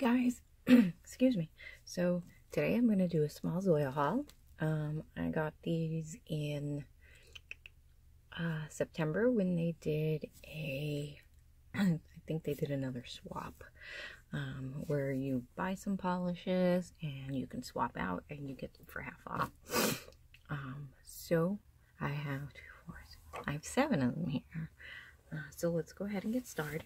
guys, excuse me. So today I'm going to do a small Zoya haul. Um, I got these in uh, September when they did a, I think they did another swap um, where you buy some polishes and you can swap out and you get them for half off. Um, so I have two, I have seven of them here. Uh, so let's go ahead and get started.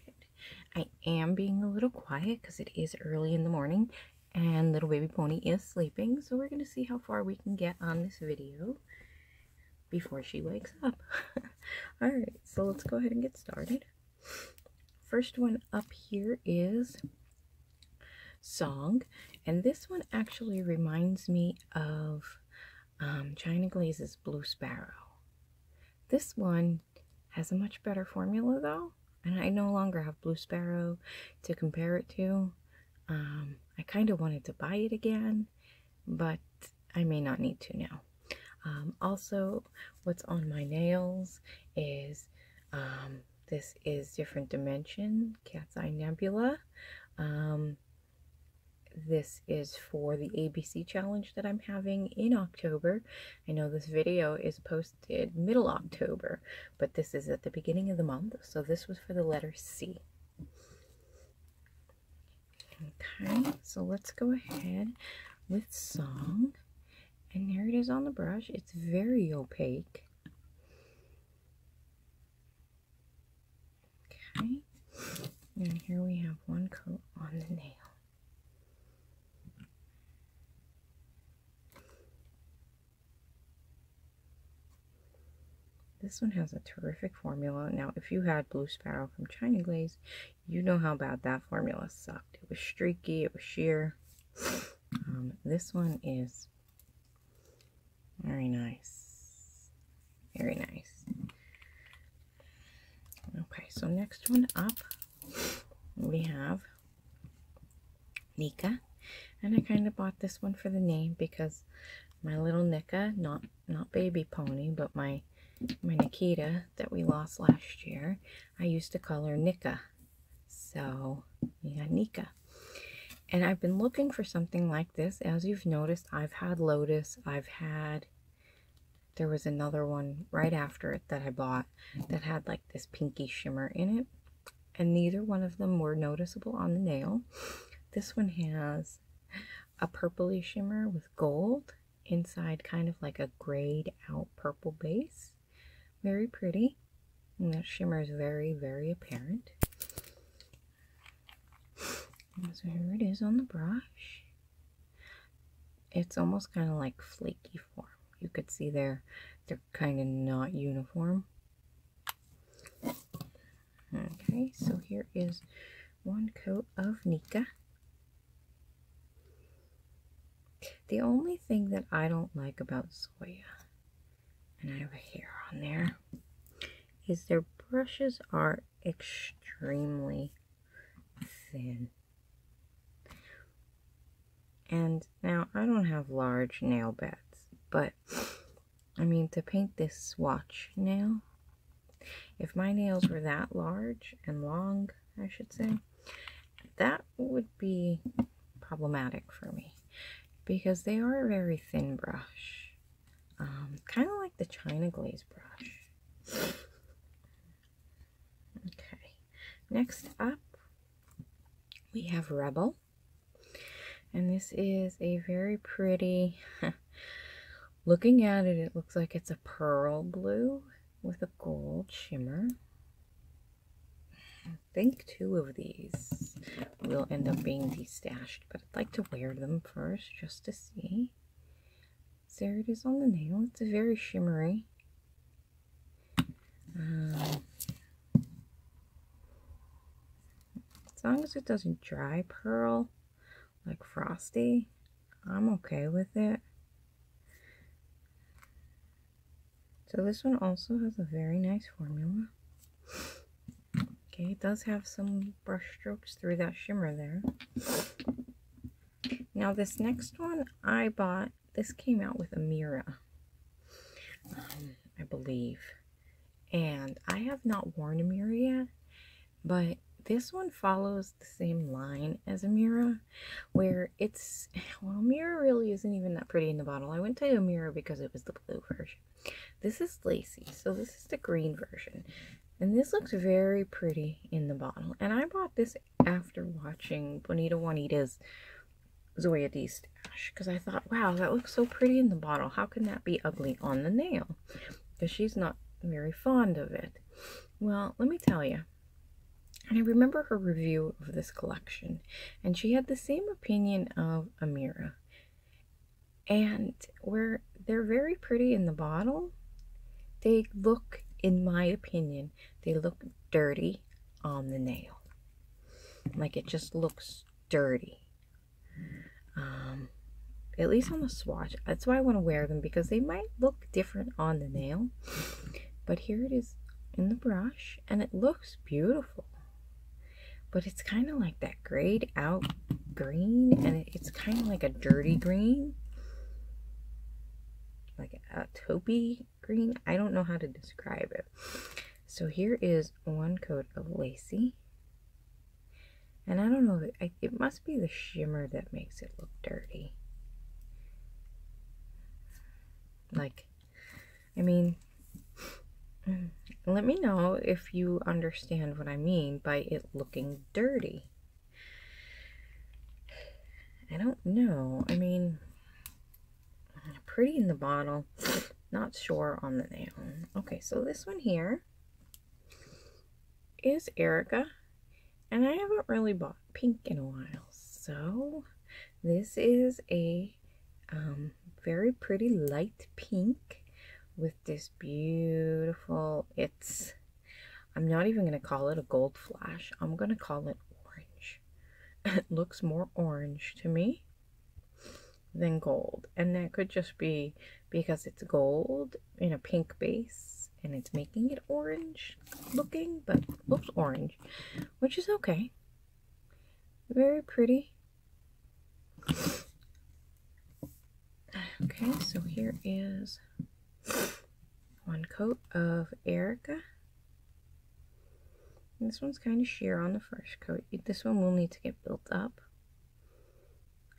I am being a little quiet because it is early in the morning and little baby pony is sleeping. So we're going to see how far we can get on this video before she wakes up. Alright, so let's go ahead and get started. First one up here is Song. And this one actually reminds me of um, China Glaze's Blue Sparrow. This one has a much better formula though and I no longer have Blue Sparrow to compare it to. Um, I kind of wanted to buy it again, but I may not need to now. Um, also, what's on my nails is um, this is Different Dimension Cat's Eye Nebula. Um, this is for the ABC challenge that I'm having in October. I know this video is posted middle October, but this is at the beginning of the month, so this was for the letter C. Okay, so let's go ahead with song. And there it is on the brush. It's very opaque. Okay, and here we have one coat on the nail. This one has a terrific formula. Now, if you had Blue Sparrow from China Glaze, you know how bad that formula sucked. It was streaky, it was sheer. Um, this one is very nice. Very nice. Okay, so next one up, we have Neeka. And I kind of bought this one for the name because my little Nika, not, not baby pony, but my my Nikita that we lost last year, I used to call her Nika. So, yeah, Nika. And I've been looking for something like this. As you've noticed, I've had Lotus. I've had, there was another one right after it that I bought that had like this pinky shimmer in it. And neither one of them were noticeable on the nail. This one has a purpley shimmer with gold inside kind of like a grayed out purple base. Very pretty. And that shimmer is very, very apparent. so here it is on the brush. It's almost kind of like flaky form. You could see they're, they're kind of not uniform. Okay, so here is one coat of Neeka. The only thing that I don't like about Zoya and a hair on there, is their brushes are extremely thin. And now I don't have large nail beds, but I mean to paint this swatch nail, if my nails were that large and long, I should say, that would be problematic for me because they are a very thin brush um, kind of like the China Glaze brush. Okay, next up we have Rebel. And this is a very pretty, looking at it, it looks like it's a pearl blue with a gold shimmer. I think two of these will end up being destashed, but I'd like to wear them first just to see. There it is on the nail. It's very shimmery. Um, as long as it doesn't dry pearl like frosty, I'm okay with it. So this one also has a very nice formula. Okay, it does have some brush strokes through that shimmer there. Now this next one I bought this came out with Amira, um, I believe. And I have not worn Amira yet, but this one follows the same line as Amira, where it's, well, Amira really isn't even that pretty in the bottle. I went to Amira because it was the blue version. This is Lacey, so this is the green version. And this looks very pretty in the bottle. And I bought this after watching Bonita Juanita's Zoya destash because I thought, wow, that looks so pretty in the bottle. How can that be ugly on the nail? Because she's not very fond of it. Well, let me tell you. And I remember her review of this collection, and she had the same opinion of Amira. And where they're very pretty in the bottle, they look, in my opinion, they look dirty on the nail. Like it just looks dirty. Um, at least on the swatch. That's why I want to wear them because they might look different on the nail. But here it is in the brush and it looks beautiful. But it's kind of like that grayed out green and it's kind of like a dirty green. Like a taupey green. I don't know how to describe it. So here is one coat of Lacey. And I don't know, it must be the shimmer that makes it look dirty. Like, I mean, let me know if you understand what I mean by it looking dirty. I don't know. I mean, pretty in the bottle, not sure on the nail. Okay, so this one here is Erika really bought pink in a while. So this is a um, very pretty light pink with this beautiful, it's, I'm not even going to call it a gold flash. I'm going to call it orange. it looks more orange to me than gold. And that could just be because it's gold in a pink base and it's making it orange looking, but looks orange, which is okay. Very pretty. Okay, so here is one coat of Erika. And this one's kind of sheer on the first coat. This one will need to get built up.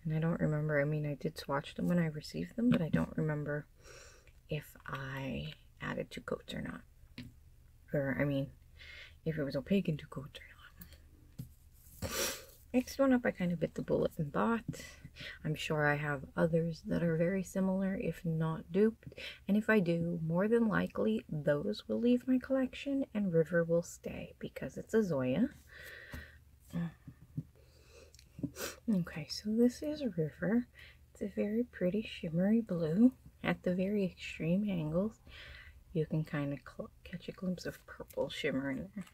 And I don't remember, I mean, I did swatch them when I received them, but I don't remember if I added two coats or not. Or, I mean, if it was opaque in two coats or not. Next one up, I kind of bit the bullet and bought. I'm sure I have others that are very similar, if not duped. And if I do, more than likely, those will leave my collection and River will stay because it's a Zoya. Mm. Okay, so this is River. It's a very pretty shimmery blue at the very extreme angles you can kind of catch a glimpse of purple shimmer in there.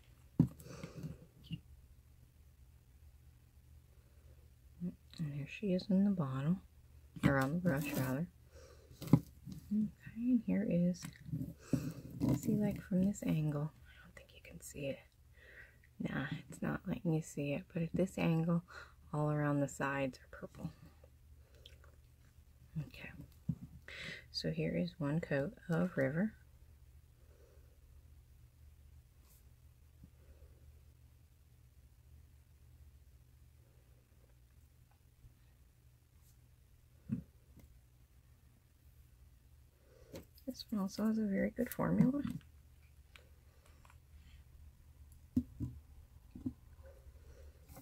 And there she is in the bottom, or on the brush rather. Okay, and here is, see like from this angle, I don't think you can see it. Nah, it's not letting you see it, but at this angle, all around the sides are purple. Okay, so here is one coat of River. This one also has a very good formula.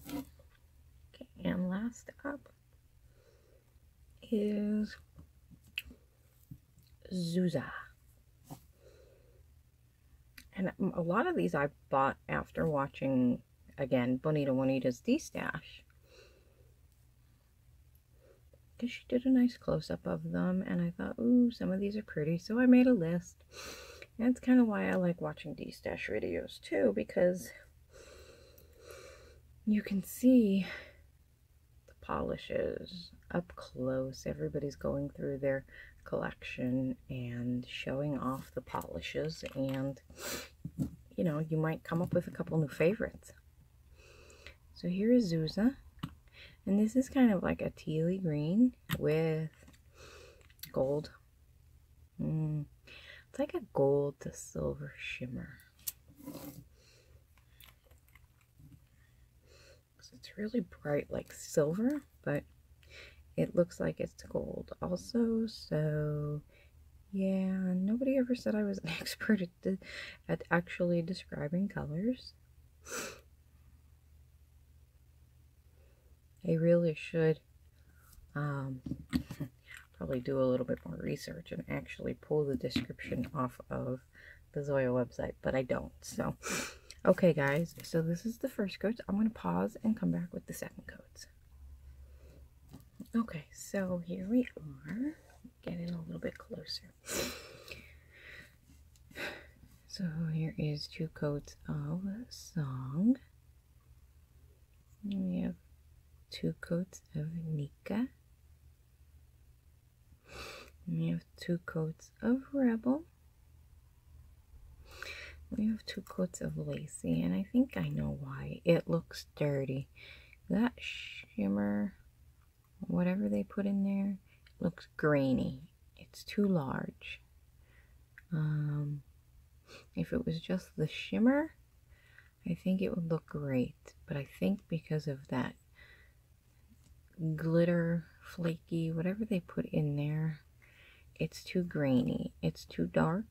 Okay, and last up is Zuza. And a lot of these I bought after watching, again, Bonita Juanita's destash because she did a nice close-up of them and I thought, ooh, some of these are pretty. So I made a list. And that's kind of why I like watching destash videos too because you can see the polishes up close. Everybody's going through their collection and showing off the polishes and you know, you might come up with a couple new favorites. So here is Zuza. And this is kind of like a tealy green with gold. Mm. It's like a gold to silver shimmer. So it's really bright like silver, but it looks like it's gold also. So yeah, nobody ever said I was an expert at, at actually describing colors. I really should um, probably do a little bit more research and actually pull the description off of the Zoya website, but I don't. So, okay, guys, so this is the first coat. I'm going to pause and come back with the second coat. Okay, so here we are. Getting a little bit closer. So here is two coats of song. We have two coats of Neeka. We have two coats of Rebel. We have two coats of Lacey, and I think I know why. It looks dirty. That shimmer, whatever they put in there, looks grainy. It's too large. Um, if it was just the shimmer, I think it would look great. But I think because of that glitter, flaky, whatever they put in there, it's too grainy. It's too dark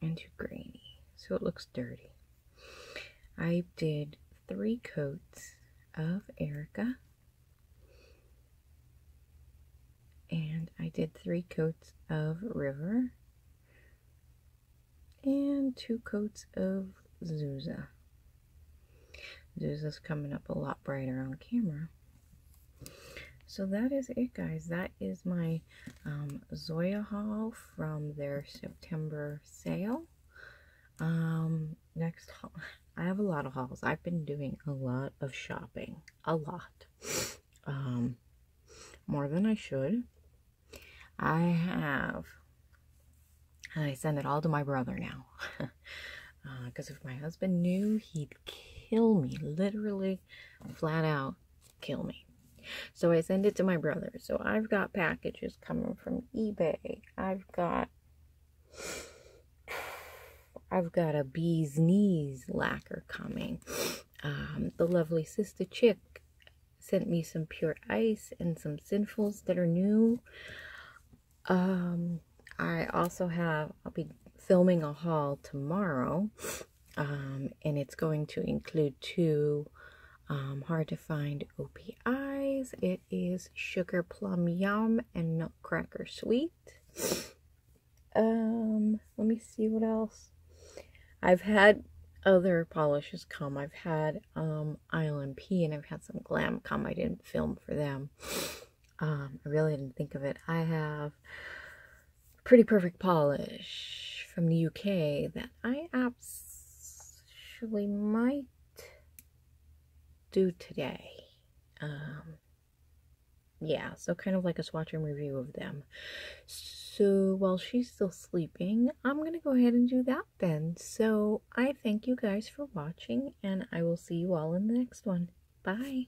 and too grainy. So it looks dirty. I did three coats of Erika. And I did three coats of River. And two coats of Zuza. Zuza's coming up a lot brighter on camera. So that is it, guys. That is my um, Zoya haul from their September sale. Um, next haul. I have a lot of hauls. I've been doing a lot of shopping. A lot. Um, more than I should. I have. I send it all to my brother now. Because uh, if my husband knew, he'd kill me. Literally, flat out, kill me. So I send it to my brother. So I've got packages coming from eBay. I've got I've got a bee's knees lacquer coming. Um, the lovely sister chick sent me some pure ice and some sinfuls that are new. Um, I also have I'll be filming a haul tomorrow. Um, and it's going to include two um, hard to find OPIs. It is Sugar Plum Yum and Nutcracker Sweet. Um, let me see what else. I've had other polishes come. I've had um, ILNP and I've had some Glam come. I didn't film for them. Um, I really didn't think of it. I have Pretty Perfect Polish from the UK that I actually might do today. Um, yeah, so kind of like a swatch and review of them. So while she's still sleeping, I'm going to go ahead and do that then. So I thank you guys for watching, and I will see you all in the next one. Bye.